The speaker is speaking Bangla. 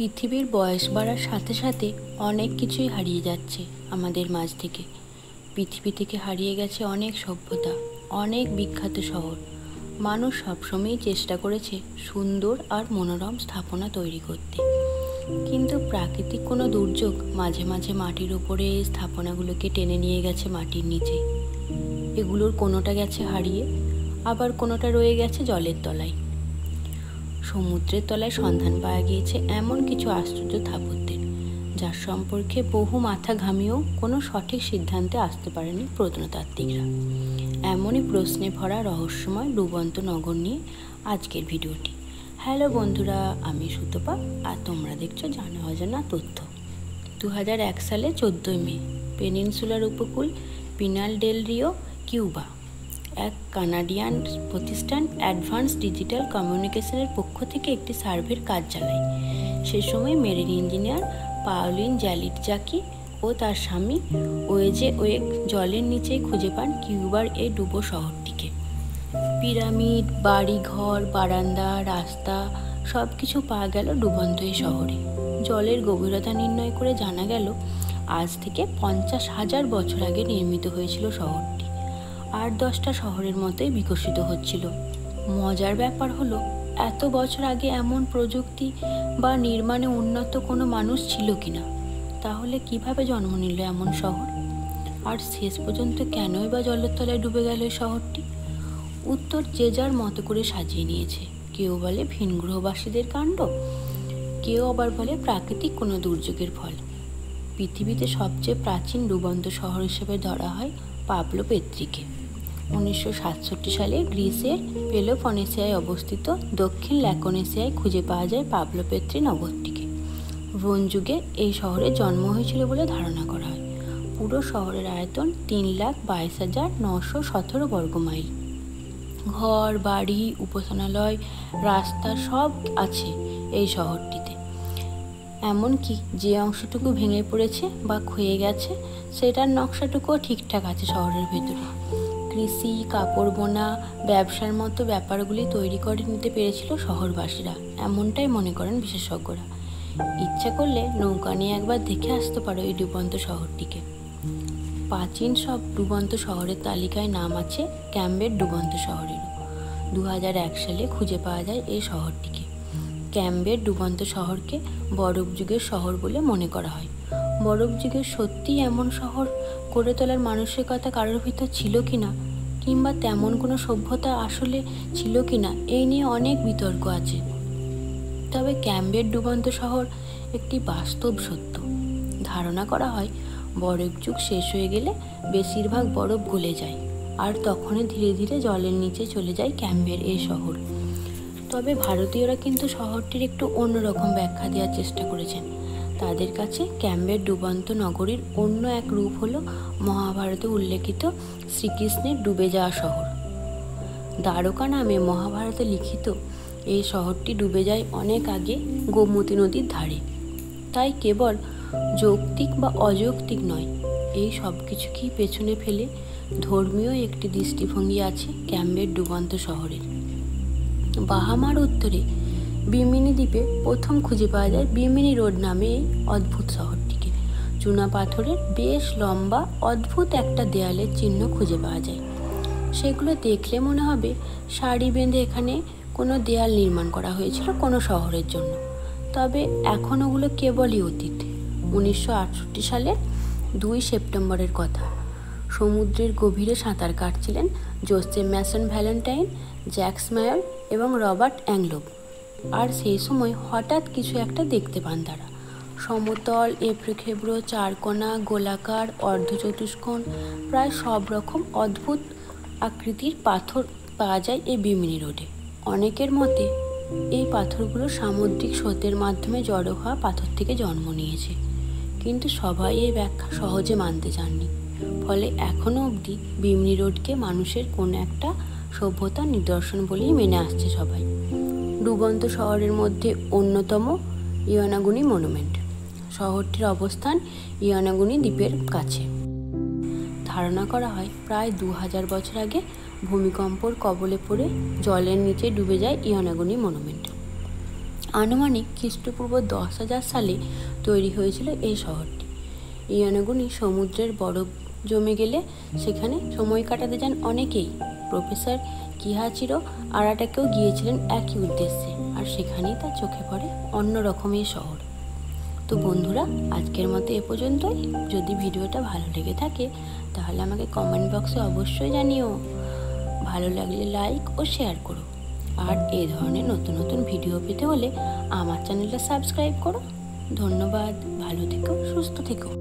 পৃথিবীর বয়স বাড়ার সাথে সাথে অনেক কিছুই হারিয়ে যাচ্ছে আমাদের মাঝ থেকে। পৃথিবী থেকে হারিয়ে গেছে অনেক সভ্যতা, অনেক বিখ্যাত শহর। মানুষ সবসময়ই চেষ্টা করেছে সুন্দর আর মনোরম স্থাপনা তৈরি করতে। কিন্তু প্রাকৃতিক কোনো দুর্যোগ মাঝে মাঝে মাটির ওপরে স্থাপনাগুলোকে টেনে নিয়ে গেছে মাটির নিচে। এগুলোর কোনোটা গেছে হারিয়ে, আবার কোনোটা রয়ে গেছে জলের তলায়। সমুদ্রের তলায় সন্ধান পাওয়া গিয়েছে এমন কিছু আশ্চর্য স্থাপত্যের যার সম্পর্কে বহু মাথা ঘামিয়েও কোনো সঠিক সিদ্ধান্তে আসতে পারেনি প্রত্নতাত্ত্বিকরা। এমনই প্রশ্নে ভরা রহস্যময় ডুবন্ত নগর নিয়ে আজকের ভিডিওটি। হ্যালো বন্ধুরা, আমি সুতপা আর তোমরা দেখছ জানা অজানা তথ্য। দু সালে চোদ্দোই মে, পেনিনসুলার উপকূল পিনাল ডেল রিও, কিউবা। এক কানাডিয়ান প্রতিষ্ঠান অ্যাডভান্স ডিজিটাল কমিউনিকেশনের পক্ষ থেকে একটি সার্ভের কাজ চালায়। সে সময় মেরিন ইঞ্জিনিয়ার পাওলিন জ্যালিট জাকি ও তার স্বামী ওয়েজে ওয়েক জলের নিচে খুঁজে পান কিউবার এই ডুবো শহরটিকে। পিরামিড, বাড়িঘর, বারান্দা, রাস্তা সব কিছু পাওয়া গেল ডুবন্ত এই শহরে। জলের গভীরতা নির্ণয় করে জানা গেল, আজ থেকে পঞ্চাশ হাজার বছর আগে নির্মিত হয়েছিল শহরটি। আট দশটা শহরের মতোই বিকশিত হচ্ছিল। মজার ব্যাপার হলো, এত বছর আগে এমন প্রযুক্তি বা নির্মাণে উন্নত কোনো মানুষ ছিল কি না তাহলে কীভাবে জন্ম নিল এমন শহর? আর শেষ পর্যন্ত কেনই বা জলের তলায় ডুবে গেল এই শহরটি? উত্তর যে যার মতো করে সাজিয়ে নিয়েছে। কেউ বলে ভিনগ্রহবাসীদের কাণ্ড, কেউ আবার বলে প্রাকৃতিক কোনো দুর্যোগের ফল। পৃথিবীতে সবচেয়ে প্রাচীন ডুবন্ত শহর হিসেবে ধরা হয় পাবলো পেত্রিকে। উনিশশো সাতষট্টি সালে গ্রিসের পেলোফনেসিয়ায় অবস্থিত দক্ষিণ ল্যাকোনেসিয়ায় খুঁজে পাওয়া যায় পাবলো পেত্রি নগরটিকে। ব্রোঞ্জ যুগে এই শহরে জন্ম হয়েছিল বলে ধারণা করা হয়। পুরো শহরের আয়তন তিন লাখ বাইশ হাজার নশো সতেরো বর্গ মাইল। ঘর, বাড়ি, উপাসনালয়, রাস্তা সব আছে এই শহরটিতে। এমনকি যে অংশটুকু ভেঙে পড়েছে বা ক্ষয়ে গেছে, সেটার নকশাটুকুও ঠিকঠাক আছে শহরের ভেতরে। কৃষি, কাপড় বোনা, ব্যবসার মতো ব্যাপারগুলি তৈরি করে নিতে পেরেছিল শহরবাসীরা, এমনটাই মনে করেন বিশেষজ্ঞরা। ইচ্ছা করলে নৌকা নিয়ে একবার দেখে আসতে পারো এই ডুবন্ত শহরটিকে। প্রাচীন সব ডুবন্ত শহরের তালিকায় নাম আছে ক্যাম্বের ডুবন্ত শহরেরও। দু সালে খুঁজে পাওয়া যায় এই শহরটিকে। ক্যাম্বের ডুবন্ত শহরকে বরফ যুগের শহর বলে মনে করা হয়। বরফ যুগে সত্যিই এমন শহর গড়ে তোলার মানসিকতা কারোর ভিতর ছিল কি না কিংবা তেমন কোনো সভ্যতা আসলে ছিল কি না এই নিয়ে অনেক বিতর্ক আছে। তবে ক্যাম্বের ডুবন্ত শহর একটি বাস্তব সত্য। ধারণা করা হয়, বরফ যুগ শেষ হয়ে গেলে বেশিরভাগ বরফ গলে যায় আর তখনই ধীরে ধীরে জলের নিচে চলে যায় ক্যাম্বের এই শহর। তবে ভারতীয়রা কিন্তু শহরটির একটু অন্যরকম ব্যাখ্যা দেওয়ার চেষ্টা করেছেন। তাদের কাছে ক্যাম্বের ডুবন্ত নগরীর অন্য এক রূপ হল মহাভারতে উল্লেখিত শ্রীকৃষ্ণের ডুবে যাওয়া শহর। দ্বারকা নামে মহাভারতে লিখিত এই শহরটি ডুবে যায় অনেক আগে গোমতী নদীর ধারে। তাই কেবল যৌক্তিক বা অযৌক্তিক নয়, এই সব কিছুকেই পেছনে ফেলে ধর্মীয় একটি দৃষ্টিভঙ্গি আছে ক্যাম্বের ডুবন্ত শহরের। বাহামার উত্তরে বিমিনি দ্বীপে প্রথম খুঁজে পাওয়া যায় বিমিনি রোড নামে এই অদ্ভুত শহরটিকে। চুনা পাথরের বেশ লম্বা, অদ্ভুত একটা দেয়ালের চিহ্ন খুঁজে পাওয়া যায়। সেগুলো দেখলে মনে হবে শাড়ি বেঁধে এখানে কোনো দেয়াল নির্মাণ করা হয়েছিল কোনো শহরের জন্য। তবে এখন ওগুলো কেবলই অতীত। উনিশশো আটষট্টি সালে দুই সেপ্টেম্বরের কথা। সমুদ্রের গভীরে সাঁতার কাটছিলেন Joseph Mason Valentine Jacques Mayol এবং রবার্ট অ্যাংলোভ আর সেই সময় হঠাৎ কিছু একটা দেখতে পান তারা। সমতল এবড়ো চারকোনা, গোলাকার, অর্ধচতুষ্কোণ, প্রায় সব রকম অদ্ভুত আকৃতির পাথর পাওয়া যায় এই বিমিনি রোডে। অনেকের মতে এই পাথরগুলো সামুদ্রিক স্রোতের মাধ্যমে জড়ো হওয়া পাথর থেকে জন্ম নিয়েছে। কিন্তু সবাই এই ব্যাখ্যা সহজে মানতে চাননি। ফলে এখনও অবধি বিমনি রোডকে মানুষের কোনো একটা সভ্যতার নিদর্শন বলেই মেনে আসছে সবাই। ডুবন্ত শহরের মধ্যে অন্যতম ইয়ানাগুনি মনুমেন্ট। শহরটির অবস্থান ইয়ানাগুনি দ্বীপের কাছে। ধারণা করা হয় প্রায় দু হাজার বছর আগে ভূমিকম্পর কবলে পড়ে জলের নিচে ডুবে যায় ইয়নাগুনি মনুমেন্ট। আনুমানিক খ্রিস্টপূর্ব দশ হাজার সালে তৈরি হয়েছিল এই শহরটি। ইয়ানাগুনি সমুদ্রের বরফ জমে গেলে সেখানে সময় কাটাতে যান অনেকেই। প্রফেসর কিহাচিরো আরাটাকেও গিয়েছিলেন একই উদ্দেশ্যে, আর সেখানেই তার চোখে পড়ে অন্য রকমের শহর। তো বন্ধুরা, আজকের মতো এ পর্যন্তই। যদি ভিডিওটা ভালো লেগে থাকে, তাহলে আমাকে কমেন্ট বক্সে অবশ্যই জানিও। ভালো লাগলে লাইক ও শেয়ার করো। আর এই ধরনের নতুন নতুন ভিডিও পেতে হলে আমার চ্যানেলটা সাবস্ক্রাইব করো। ধন্যবাদ। ভালো থেকো, সুস্থ থেকো।